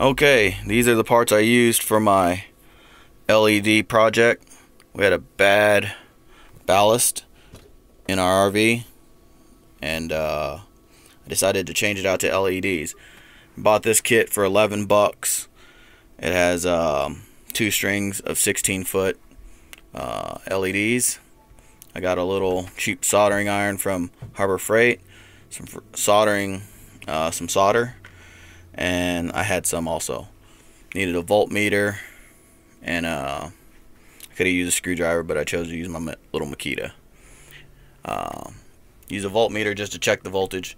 Okay, these are the parts I used for my LED project. We had a bad ballast in our RV and uh, I decided to change it out to LEDs. Bought this kit for 11 bucks. It has um, two strings of 16 foot uh, LEDs. I got a little cheap soldering iron from Harbor Freight, some soldering, uh, some solder, and I had some also. Needed a voltmeter, and uh, I could have used a screwdriver, but I chose to use my little Makita. Uh, use a voltmeter just to check the voltage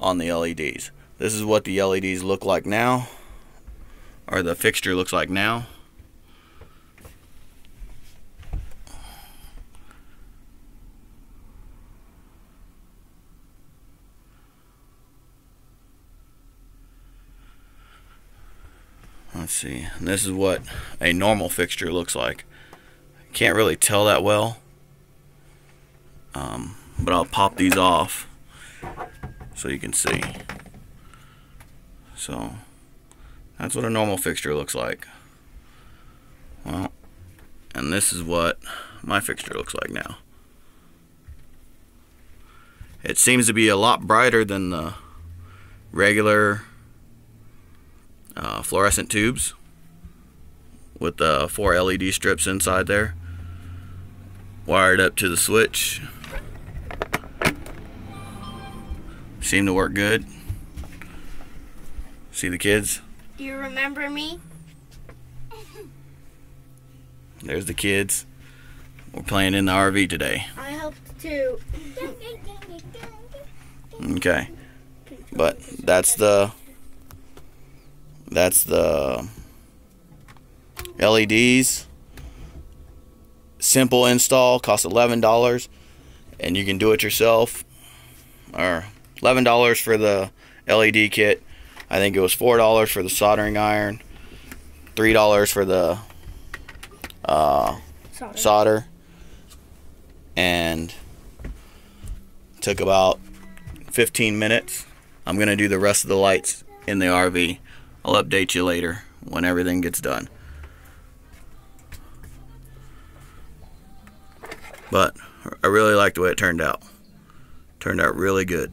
on the LEDs. This is what the LEDs look like now, or the fixture looks like now. Let's see. This is what a normal fixture looks like. Can't really tell that well. Um, but I'll pop these off so you can see. So that's what a normal fixture looks like. Well, and this is what my fixture looks like now. It seems to be a lot brighter than the regular uh, fluorescent tubes with the four LED strips inside there wired up to the switch. Seem to work good. See the kids? Do you remember me? There's the kids. We're playing in the RV today. I helped too. Okay. But that's the that's the LEDs. Simple install, costs $11 and you can do it yourself. Or $11 for the LED kit. I think it was $4 for the soldering iron, $3 for the uh, solder. solder, and took about 15 minutes. I'm going to do the rest of the lights in the RV. I'll update you later when everything gets done. But I really like the way it turned out. Turned out really good.